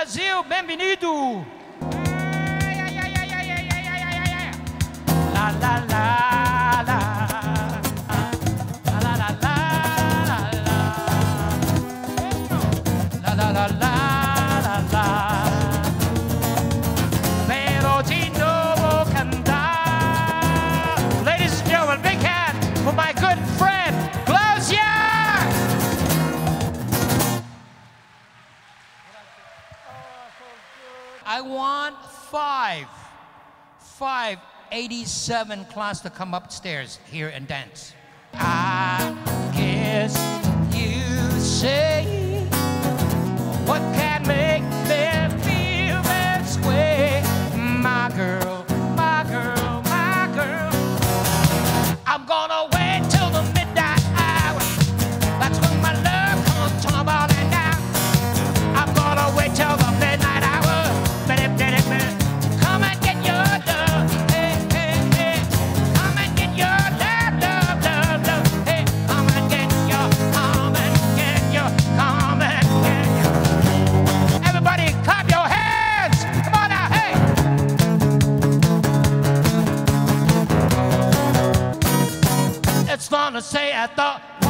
Brasil, bem-vindo! I want five, five 87 class to come upstairs here and dance. Ah. that's fun to say. I thought.